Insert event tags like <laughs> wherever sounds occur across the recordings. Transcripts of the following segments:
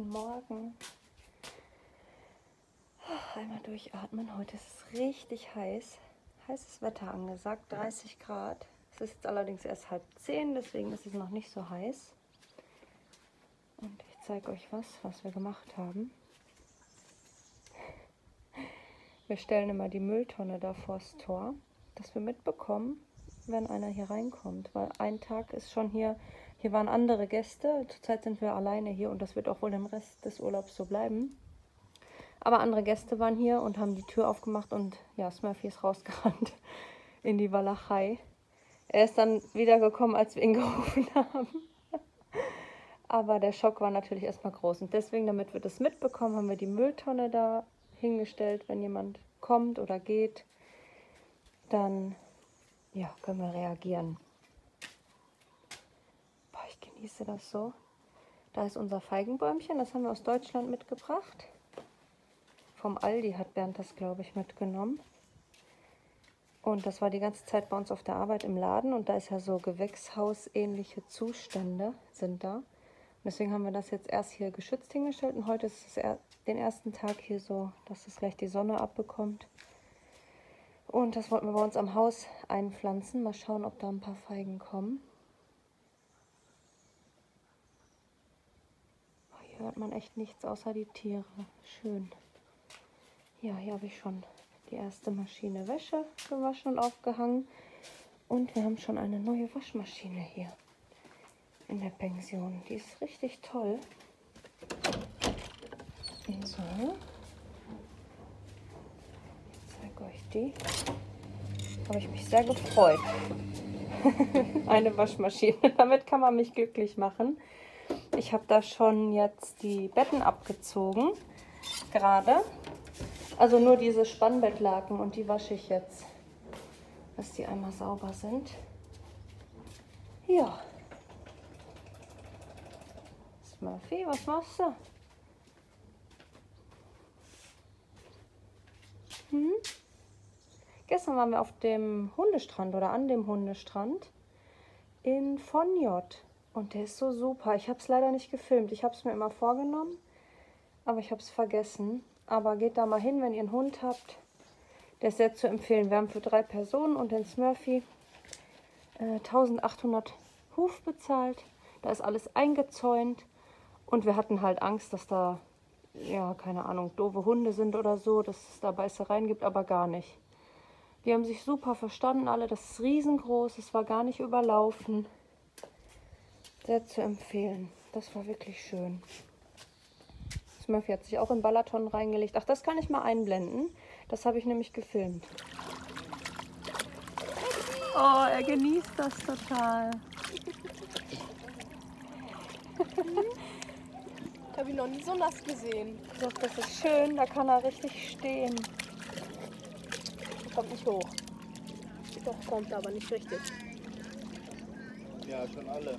Guten Morgen. Einmal durchatmen. Heute ist es richtig heiß. Heißes Wetter angesagt, 30 Grad. Es ist jetzt allerdings erst halb zehn, deswegen ist es noch nicht so heiß. Und ich zeige euch was, was wir gemacht haben. Wir stellen immer die Mülltonne da vors Tor, dass wir mitbekommen, wenn einer hier reinkommt. Weil ein Tag ist schon hier, hier waren andere Gäste. Zurzeit sind wir alleine hier und das wird auch wohl im Rest des Urlaubs so bleiben. Aber andere Gäste waren hier und haben die Tür aufgemacht und ja, Smurfy ist rausgerannt <laughs> in die Walachei. Er ist dann wiedergekommen, als wir ihn <laughs> gerufen haben. Aber der Schock war natürlich erstmal groß. Und deswegen, damit wir das mitbekommen, haben wir die Mülltonne da hingestellt. Wenn jemand kommt oder geht, dann ja, können wir reagieren. Genieße das so. Da ist unser Feigenbäumchen, das haben wir aus Deutschland mitgebracht. Vom Aldi hat Bernd das, glaube ich, mitgenommen. Und das war die ganze Zeit bei uns auf der Arbeit im Laden und da ist ja so Gewächshausähnliche Zustände sind da. Und deswegen haben wir das jetzt erst hier geschützt hingestellt und heute ist es er den ersten Tag hier so, dass es gleich die Sonne abbekommt. Und das wollten wir bei uns am Haus einpflanzen. Mal schauen, ob da ein paar Feigen kommen. Oh, hier hört man echt nichts außer die Tiere. Schön. Ja, hier habe ich schon die erste Maschine Wäsche gewaschen und aufgehangen. Und wir haben schon eine neue Waschmaschine hier in der Pension. Die ist richtig toll. So. euch die. Habe ich mich sehr gefreut. <laughs> Eine Waschmaschine. Damit kann man mich glücklich machen. Ich habe da schon jetzt die Betten abgezogen. Gerade. Also nur diese Spannbettlaken und die wasche ich jetzt. Dass die einmal sauber sind. Ja. Smurfy, was machst du? Hm? Gestern waren wir auf dem Hundestrand oder an dem Hundestrand in Fonjot. Und der ist so super. Ich habe es leider nicht gefilmt. Ich habe es mir immer vorgenommen, aber ich habe es vergessen. Aber geht da mal hin, wenn ihr einen Hund habt. Der ist sehr zu empfehlen. Wir haben für drei Personen und den Smurfy äh, 1800 Huf bezahlt. Da ist alles eingezäunt. Und wir hatten halt Angst, dass da, ja, keine Ahnung, doofe Hunde sind oder so, dass es da Beißereien gibt, aber gar nicht. Die haben sich super verstanden alle. Das ist riesengroß. Es war gar nicht überlaufen. Sehr zu empfehlen. Das war wirklich schön. Smurfy hat sich auch in Balaton reingelegt. Ach, das kann ich mal einblenden. Das habe ich nämlich gefilmt. Oh, er genießt das total. Ich habe ihn noch nie so nass gesehen. Doch, das ist schön. Da kann er richtig stehen kommt nicht hoch. Doch, kommt aber nicht richtig. Ja, schon alle.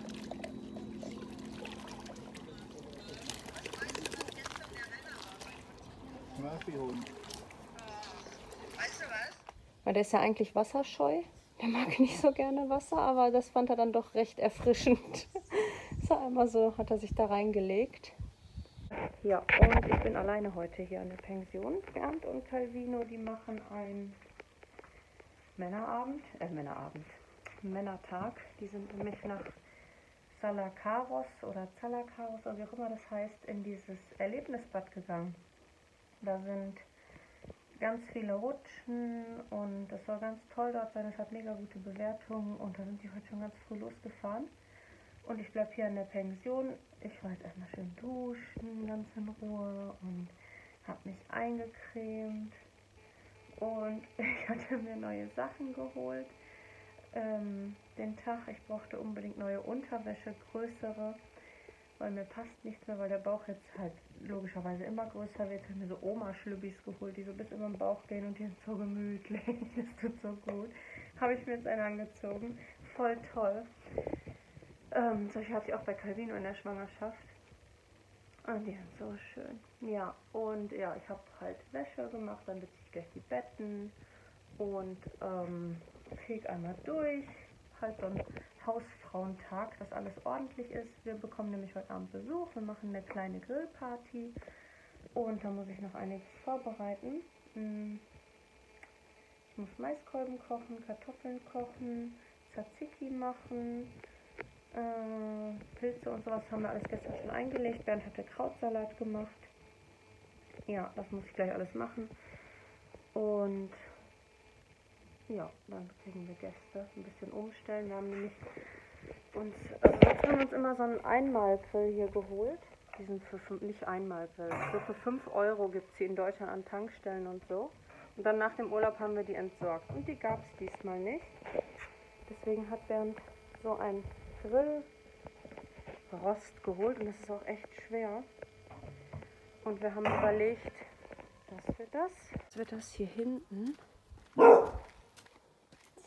Was? Weil der ist ja eigentlich wasserscheu. Der mag <laughs> nicht so gerne Wasser, aber das fand er dann doch recht erfrischend. <laughs> so einmal so hat er sich da reingelegt. Ja, und ich bin alleine heute hier an der Pension. Bernd und Calvino, die machen ein Männerabend, äh Männerabend, Männertag. Die sind nämlich nach Salakaros oder Zalakaros oder wie auch immer das heißt, in dieses Erlebnisbad gegangen. Da sind ganz viele Rutschen und das soll ganz toll dort sein. Es hat mega gute Bewertungen und da sind die heute schon ganz früh losgefahren. Und ich bleibe hier in der Pension. Ich war jetzt erstmal schön duschen, ganz in Ruhe und habe mich eingecremt und <laughs> ich hatte mir neue Sachen geholt. Ähm, den Tag, ich brauchte unbedingt neue Unterwäsche, größere, weil mir passt nichts mehr, weil der Bauch jetzt halt logischerweise immer größer wird. Ich habe mir so Oma-Schlübbis geholt, die so bis über den Bauch gehen und die sind so gemütlich. <laughs> Das tut so gut. Habe ich mir jetzt einen angezogen. Voll toll. Ähm, solche hatte ich auch bei Calvino in der Schwangerschaft. Und die sind so schön. Ja, und ja, ich habe halt Wäsche gemacht, dann beziehe ich gleich die Betten und ähm, feg einmal durch. Halt so ein Hausfrauentag, dass alles ordentlich ist. Wir bekommen nämlich heute Abend Besuch. Wir machen eine kleine Grillparty. Und da muss ich noch einiges vorbereiten. Hm. Ich muss Maiskolben kochen, Kartoffeln kochen, Tzatziki machen. Äh, Pilze und sowas haben wir alles gestern schon eingelegt. Bernd hatte Krautsalat gemacht. Ja, das muss ich gleich alles machen. Und ja, dann kriegen wir Gäste. Ein bisschen umstellen. Wir haben nämlich uns, also jetzt haben wir uns immer so einen Einmalgrill hier geholt. Die sind für fünf, nicht Einmalgrill. So für 5 Euro gibt es die in Deutschland an Tankstellen und so. Und dann nach dem Urlaub haben wir die entsorgt. Und die gab es diesmal nicht. Deswegen hat Bernd so ein Grillrost geholt und das ist auch echt schwer. Und wir haben überlegt, dass wir das, dass wir das hier hinten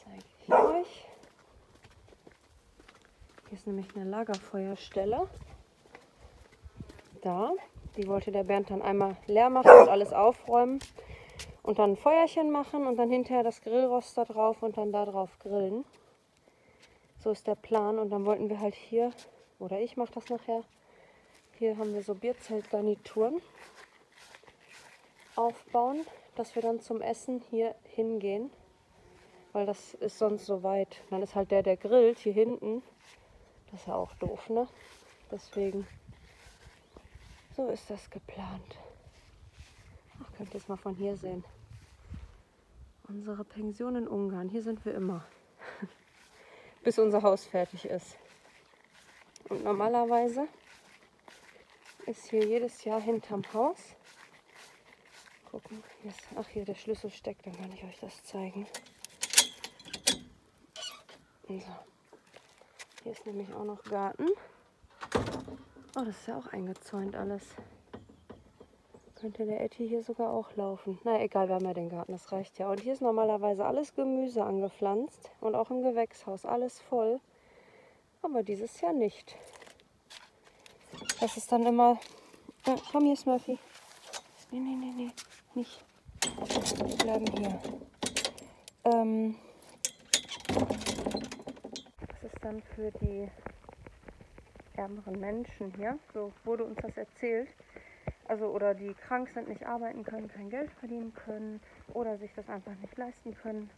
zeige ich euch. Hier ist nämlich eine Lagerfeuerstelle. Da. Die wollte der Bernd dann einmal leer machen und alles aufräumen. Und dann ein Feuerchen machen und dann hinterher das Grillrost da drauf und dann da drauf grillen. So ist der Plan. Und dann wollten wir halt hier, oder ich mache das nachher, hier haben wir so Bierzeltgarnituren aufbauen, dass wir dann zum Essen hier hingehen weil das ist sonst so weit. Dann ist halt der, der grillt hier hinten. Das ist ja auch doof, ne? Deswegen, so ist das geplant. Ach, könnt ihr es mal von hier sehen. Unsere Pension in Ungarn. Hier sind wir immer. <laughs> Bis unser Haus fertig ist. Und normalerweise ist hier jedes Jahr hinterm Haus. Gucken, hier ist, ach hier der Schlüssel steckt, dann kann ich euch das zeigen. So. Hier ist nämlich auch noch Garten. Oh, das ist ja auch eingezäunt alles. Könnte der Etty hier sogar auch laufen. Na egal, wir haben ja den Garten, das reicht ja. Und hier ist normalerweise alles Gemüse angepflanzt und auch im Gewächshaus alles voll. Aber dieses Jahr nicht. Das ist dann immer... Ja, komm hier, Smurfy. Nee, nee, nee, nee, nicht. Wir bleiben hier. Ähm, dann für die ärmeren Menschen hier. So wurde uns das erzählt. Also oder die krank sind, nicht arbeiten können, kein Geld verdienen können oder sich das einfach nicht leisten können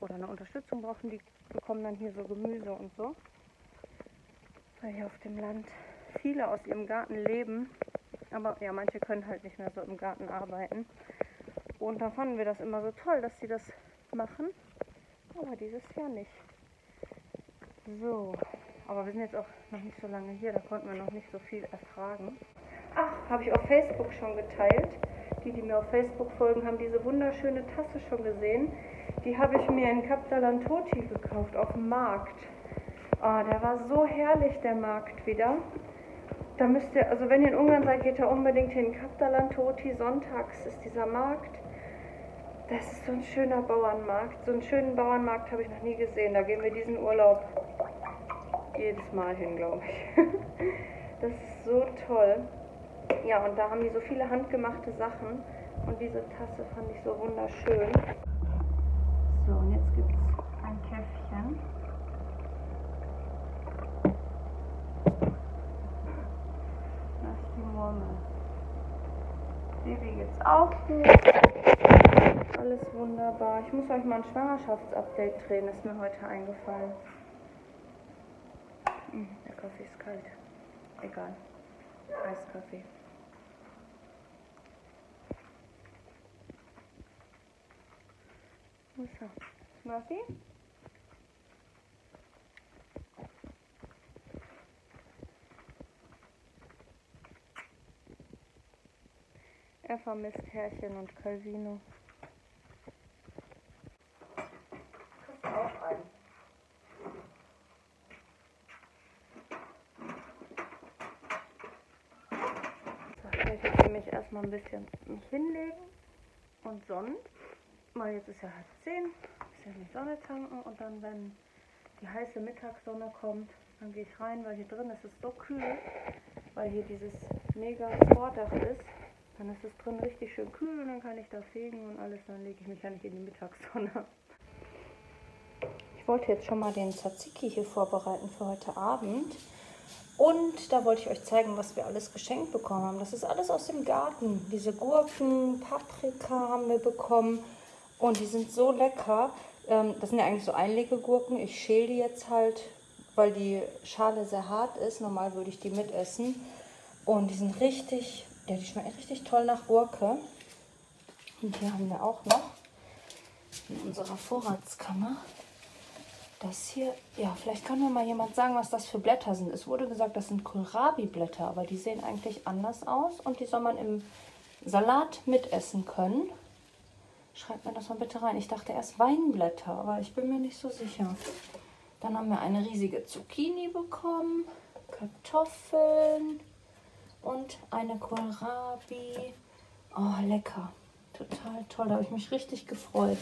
oder eine Unterstützung brauchen, die bekommen dann hier so Gemüse und so. Weil hier auf dem Land viele aus ihrem Garten leben, aber ja, manche können halt nicht mehr so im Garten arbeiten. Und da fanden wir das immer so toll, dass sie das machen, aber dieses Jahr nicht. So, aber wir sind jetzt auch noch nicht so lange hier, da konnten wir noch nicht so viel erfragen. Ach, habe ich auf Facebook schon geteilt. Die, die mir auf Facebook folgen, haben diese wunderschöne Tasse schon gesehen. Die habe ich mir in Kaptalantoti gekauft, auf dem Markt. Oh, der war so herrlich, der Markt wieder. Da müsst ihr, also wenn ihr in Ungarn seid, geht ihr unbedingt hin. Kaptalantoti, sonntags ist dieser Markt. Das ist so ein schöner Bauernmarkt. So einen schönen Bauernmarkt habe ich noch nie gesehen. Da gehen wir diesen Urlaub jedes Mal hin, glaube ich. <laughs> Das ist so toll. Ja, und da haben die so viele handgemachte Sachen. Und diese Tasse fand ich so wunderschön. So, und jetzt gibt es ein Käffchen. Das ist die Murmel. Baby geht's auch gut. Alles wunderbar. Ich muss euch mal ein Schwangerschaftsupdate drehen, ist mir heute eingefallen. Kaffee ist kalt. Egal. Eiskaffee. So. Smurfy? Er vermisst Herrchen und Calvino. Mich erstmal ein bisschen mich hinlegen und sonnen. Mal jetzt ist ja halb zehn, bisschen die Sonne tanken und dann, wenn die heiße Mittagssonne kommt, dann gehe ich rein, weil hier drin ist es so kühl, weil hier dieses mega Vordach ist. Dann ist es drin richtig schön kühl und dann kann ich da fegen und alles, dann lege ich mich ja nicht in die Mittagssonne. Ich wollte jetzt schon mal den Tzatziki hier vorbereiten für heute Abend. Und da wollte ich euch zeigen, was wir alles geschenkt bekommen haben. Das ist alles aus dem Garten. Diese Gurken, Paprika haben wir bekommen. Und die sind so lecker. Ähm, das sind ja eigentlich so Einlegegurken. Ich schäle die jetzt halt, weil die Schale sehr hart ist. Normal würde ich die mitessen. Und die sind richtig, ja, die schmecken richtig toll nach Gurke. Und hier haben wir auch noch in unserer Vorratskammer das hier, ja, vielleicht kann mir mal jemand sagen, was das für Blätter sind. Es wurde gesagt, das sind Kohlrabi-Blätter, aber die sehen eigentlich anders aus und die soll man im Salat mitessen können. Schreibt mir das mal bitte rein. Ich dachte erst Weinblätter, aber ich bin mir nicht so sicher. Dann haben wir eine riesige Zucchini bekommen, Kartoffeln und eine Kohlrabi. Oh, lecker. Total toll. Da habe ich mich richtig gefreut.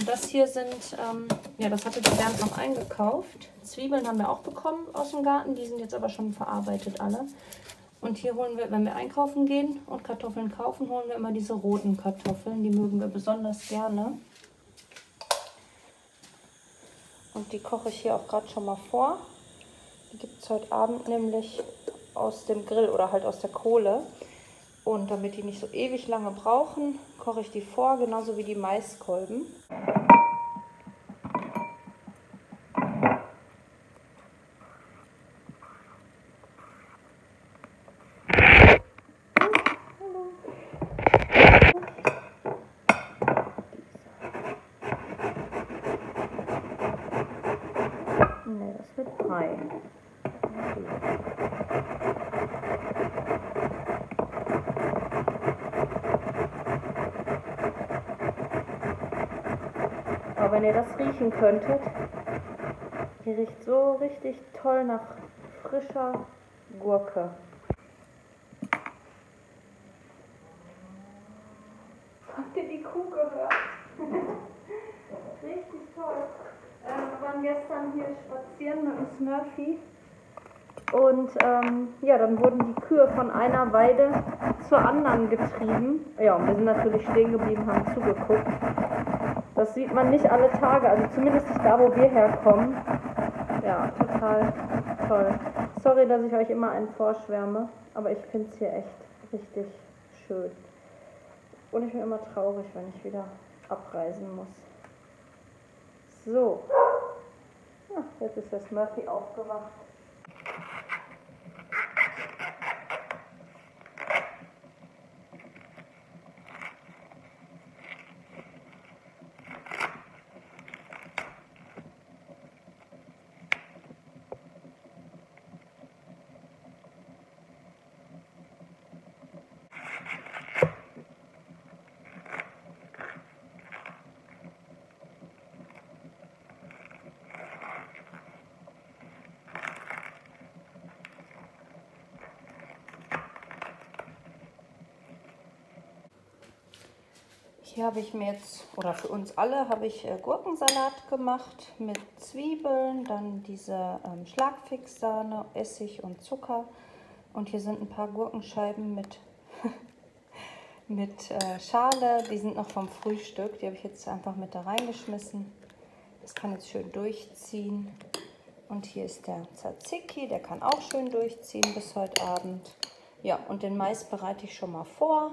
Und das hier sind, ähm, ja, das hatte der Bernd noch eingekauft. Zwiebeln haben wir auch bekommen aus dem Garten. Die sind jetzt aber schon verarbeitet alle. Und hier holen wir, wenn wir einkaufen gehen und Kartoffeln kaufen, holen wir immer diese roten Kartoffeln. Die mögen wir besonders gerne. Und die koche ich hier auch gerade schon mal vor. Die gibt es heute Abend nämlich aus dem Grill oder halt aus der Kohle. Und damit die nicht so ewig lange brauchen, koche ich die vor, genauso wie die Maiskolben. Ne, das wird Brei. Aber wenn ihr das riechen könntet, hier riecht so richtig toll nach frischer Gurke. Habt ihr die Kuh gehört? <laughs> richtig toll. Äh, wir waren gestern hier spazieren mit dem Smurfy. Und ähm, ja, dann wurden die Kühe von einer Weide zur anderen getrieben. Ja, und wir sind natürlich stehen geblieben, haben zugeguckt. Das sieht man nicht alle Tage, also zumindest nicht da, wo wir herkommen. Ja, total toll. Sorry, dass ich euch immer einen vorschwärme, aber ich finde es hier echt richtig schön. Und ich bin immer traurig, wenn ich wieder abreisen muss. So. Ja, jetzt ist das Murphy aufgewacht. Hier habe ich mir jetzt, oder für uns alle, habe ich äh, Gurkensalat gemacht mit Zwiebeln, dann diese ähm, Schlagfixsahne, Essig und Zucker. Und hier sind ein paar Gurkenscheiben mit, <laughs> mit äh, Schale, die sind noch vom Frühstück. Die habe ich jetzt einfach mit da reingeschmissen. Das kann jetzt schön durchziehen. Und hier ist der Tzatziki, der kann auch schön durchziehen bis heute Abend. Ja, und den Mais bereite ich schon mal vor.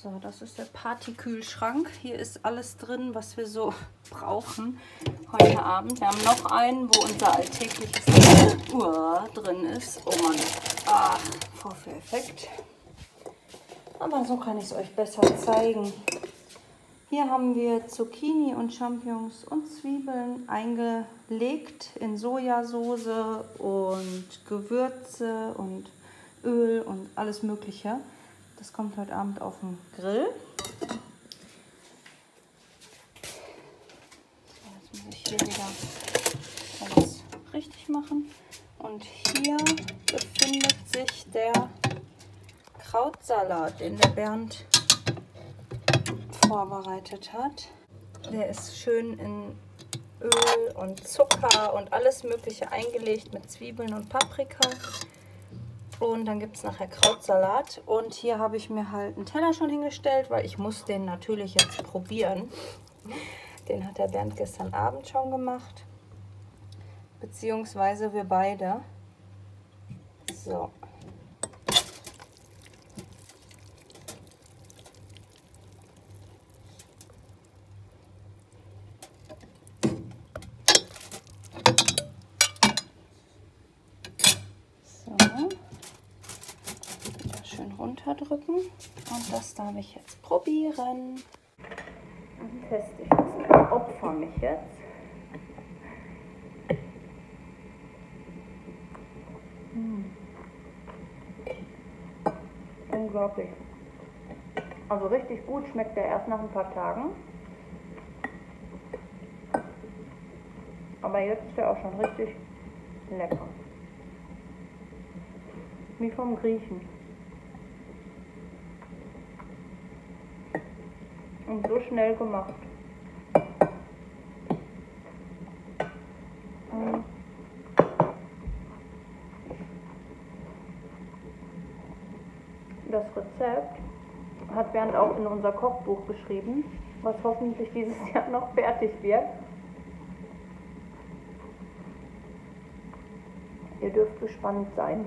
So, das ist der Partykühlschrank. Hier ist alles drin, was wir so <laughs> brauchen heute Abend. Wir haben noch einen, wo unser alltägliches Uhr drin ist. Oh Mann, ah, Vorführeffekt. Aber so kann ich es euch besser zeigen. Hier haben wir Zucchini und Champignons und Zwiebeln eingelegt in Sojasauce und Gewürze und Öl und alles Mögliche. Das kommt heute Abend auf den Grill. Jetzt muss ich hier wieder alles richtig machen. Und hier befindet sich der Krautsalat, den der Bernd vorbereitet hat. Der ist schön in Öl und Zucker und alles Mögliche eingelegt mit Zwiebeln und Paprika. Und dann gibt es nachher Krautsalat. Und hier habe ich mir halt einen Teller schon hingestellt, weil ich muss den natürlich jetzt probieren. Den hat der Bernd gestern Abend schon gemacht. Beziehungsweise wir beide. So. Runterdrücken und das darf ich jetzt probieren. Dann teste ich das. Opfer mich jetzt. Hm. Unglaublich. Also richtig gut schmeckt der erst nach ein paar Tagen. Aber jetzt ist der auch schon richtig lecker. Wie vom Griechen. Und so schnell gemacht. Das Rezept hat Bernd auch in unser Kochbuch geschrieben, was hoffentlich dieses Jahr noch fertig wird. Ihr dürft gespannt sein.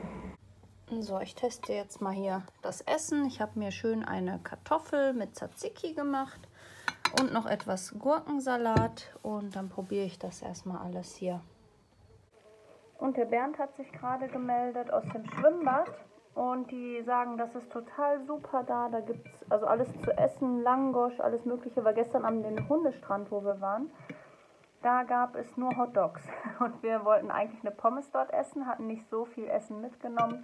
So, ich teste jetzt mal hier das Essen. Ich habe mir schön eine Kartoffel mit Tzatziki gemacht und noch etwas Gurkensalat und dann probiere ich das erstmal alles hier. Und der Bernd hat sich gerade gemeldet aus dem Schwimmbad und die sagen, das ist total super da. Da gibt es also alles zu essen, Langosch, alles mögliche. War gestern am den Hundestrand, wo wir waren. Da gab es nur Hot Dogs <laughs> und wir wollten eigentlich eine Pommes dort essen, hatten nicht so viel Essen mitgenommen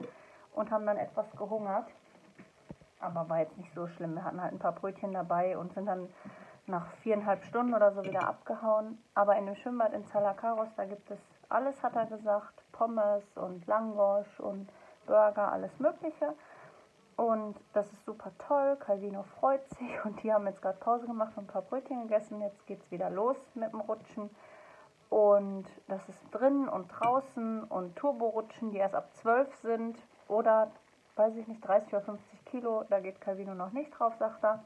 und haben dann etwas gehungert. Aber war jetzt nicht so schlimm. Wir hatten halt ein paar Brötchen dabei und sind dann nach viereinhalb Stunden oder so wieder abgehauen. Aber in dem Schwimmbad in Zalakaros, da gibt es alles, hat er gesagt. Pommes und Langosch und Burger, alles Mögliche. Und das ist super toll. Calvino freut sich <laughs> und die haben jetzt gerade Pause gemacht und ein paar Brötchen gegessen. Jetzt geht es wieder los mit dem Rutschen. Und das ist drinnen und draußen und Turborutschen, die erst ab 12 sind oder, weiß ich nicht, 30 oder 50 Kilo. Da geht Calvino noch nicht drauf, sagt er.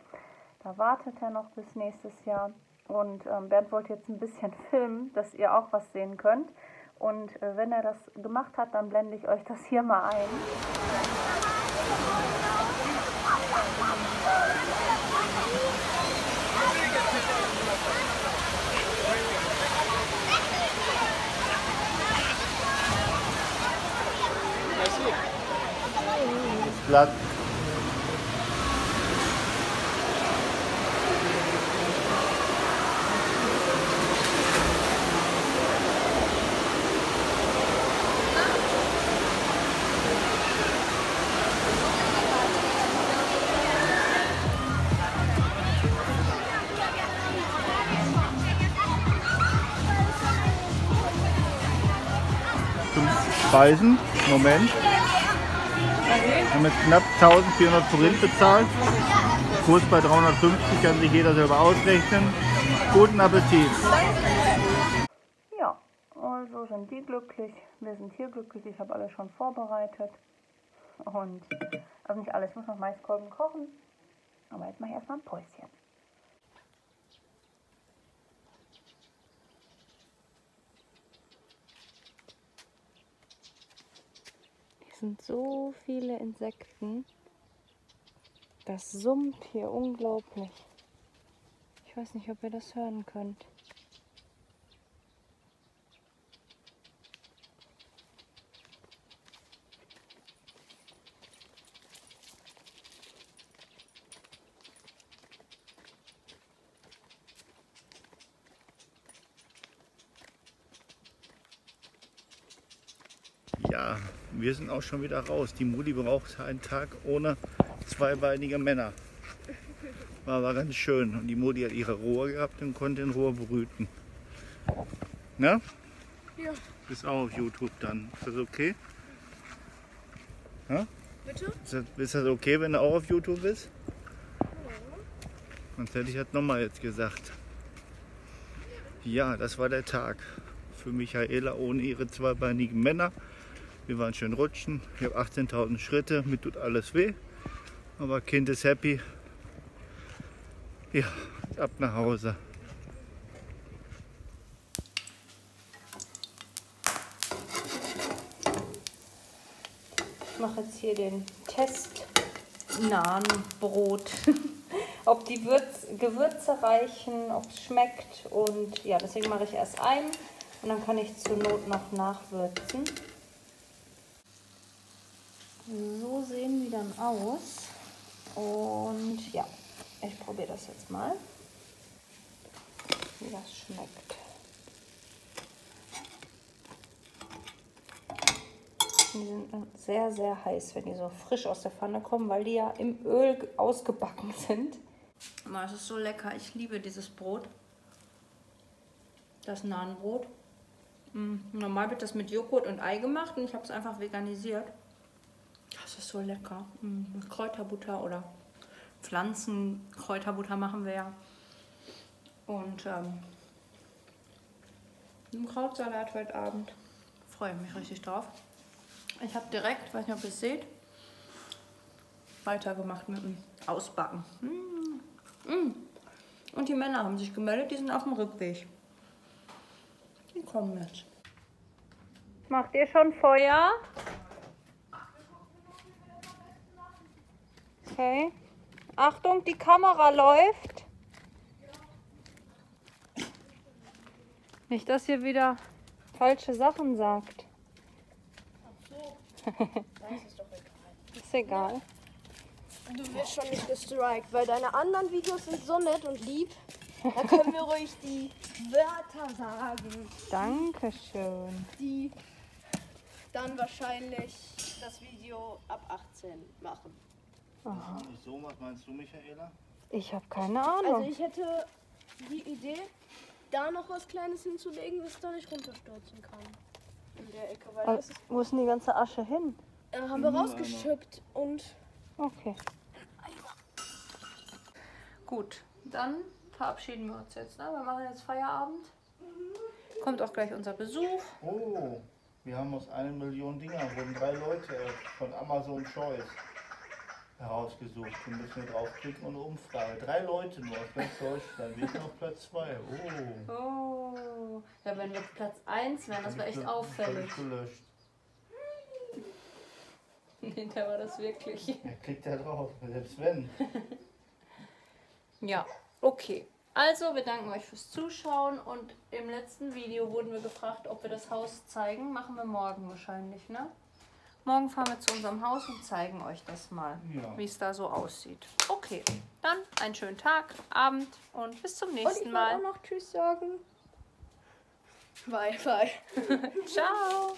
Da wartet er noch bis nächstes Jahr. Und ähm, Bernd wollte jetzt ein bisschen <laughs> filmen, dass ihr auch was sehen könnt. Und äh, wenn er das gemacht hat, dann blende ich euch das hier mal ein. Blatt. Speisen. Moment. Haben jetzt knapp 1400 Forint bezahlt. Kurs bei 350 kann sich jeder selber ausrechnen. Guten Appetit! Ja, also sind die glücklich. Wir sind hier glücklich. Ich habe alles schon vorbereitet. Und also nicht alles, ich muss noch Maiskolben kochen. Aber jetzt mache ich erstmal ein Päuschen. Sind so viele Insekten. Das summt hier unglaublich. Ich weiß nicht, ob ihr das hören könnt. Ja, wir sind auch schon wieder raus. Die Mutti braucht einen Tag ohne zweibeinige Männer. War aber ganz schön. Und die Mutti hat ihre Ruhe gehabt und konnte in Ruhe brüten. Ne? Ja. Ist auch auf YouTube dann. Ist das okay? Ja? Bitte? Ist das, ist das okay, wenn du auch auf YouTube bist? Sonst hätte ich das nochmal jetzt gesagt. Ja, das war der Tag für Michaela ohne ihre zweibeinigen Männer. Wir waren schön rutschen. Ich habe 18.000 Schritte, mir tut alles weh. Aber Kind ist happy. Ja, ab nach Hause. Ich mache jetzt hier den Test Nahenbrot. <laughs> ob die Würz Gewürze reichen, ob es schmeckt. Und ja, deswegen mache ich erst ein und dann kann ich zur Not noch nachwürzen. So sehen die dann aus. Und ja, ich probiere das jetzt mal, wie das schmeckt. Die sind sehr, sehr heiß, wenn die so frisch aus der Pfanne kommen, weil die ja im Öl ausgebacken sind. Es ist so lecker. Ich liebe dieses Brot. Das Nahenbrot. Mm, Normal wird das mit Joghurt und Ei gemacht und ich habe es einfach veganisiert. Das ist so lecker. Mm, Mit Kräuterbutter oder Pflanzenkräuterbutter machen wir ja. Und ähm, einen Krautsalat heute Abend. Freue mich richtig drauf. Ich habe direkt, weiß nicht, ob ihr es seht, weitergemacht mit dem Ausbacken. Mm. Mm. Und die Männer haben sich gemeldet, die sind auf dem Rückweg. Die kommen jetzt. Macht ihr schon Feuer? Okay. Achtung, die Kamera läuft. Nicht, dass ihr wieder falsche Sachen sagt. Das ist doch egal. Ist egal. Du wirst schon nicht gestrikt, weil deine anderen Videos sind so nett und lieb. Da können wir ruhig die Wörter sagen, Dankeschön. die dann wahrscheinlich das Video ab 18 machen. So, was meinst du, Michaela? Ich habe keine Ahnung. Also ich hätte die Idee, da noch was Kleines hinzulegen, das da nicht runterstürzen kann. In der Ecke, weil das ist, Wo ist denn die ganze Asche hin? äh, haben wir rausgeschickt und Okay. Gut, dann verabschieden wir uns jetzt. Ne? Wir machen jetzt Feierabend. Kommt auch gleich unser Besuch. Oh, wir haben aus einer Million Dinger wurden drei Leute von Amazon Choice herausgesucht. Wir müssen wir draufklicken und eine Umfrage. Drei Leute nur aus ganz Deutschland. Wir sind auf Platz zwei. Oh. Oh, ja, wenn wir Platz 1 wären, das wäre echt auffällig. gelöscht. <laughs> Hinterher war das wirklich. Ja, klickt da drauf, selbst wenn. <laughs> Ja, okay. Also, wir danken euch fürs Zuschauen und im letzten Video wurden wir gefragt, ob wir das Haus zeigen. Machen wir morgen wahrscheinlich, ne? Morgen fahren wir zu unserem Haus und zeigen euch das mal, Ja. wie es da so aussieht. Okay, dann einen schönen Tag, Abend und bis zum Und ich nächsten wollte Mal. auch noch Tschüss sagen. <laughs> Bye, bye. Ciao.